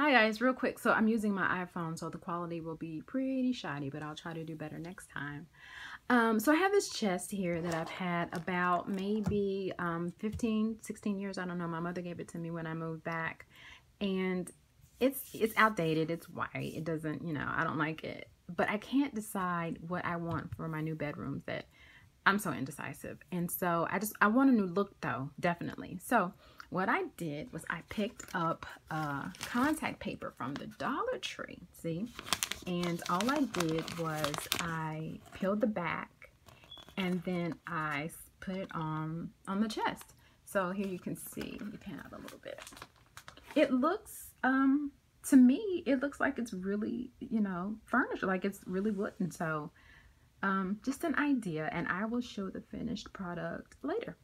Hi guys, real quick. So I'm using my iPhone, so the quality will be pretty shoddy, but I'll try to do better next time. Um, so I have this chest here that I've had about maybe um, 15, 16 years. I don't know. My mother gave it to me when I moved back. And it's it's outdated. It's white. It doesn't, you know, I don't like it. But I can't decide what I want for my new bedrooms that I'm so indecisive. And so I just, I want a new look though, definitely. So what I did was I picked up uh, contact paper from the Dollar Tree, see? And all I did was I peeled the back and then I put it on, on the chest. So here you can see, let me pan out a little bit. It looks, um, to me, it looks like it's really, you know, furnished, like it's really wooden. So um, just an idea and I will show the finished product later.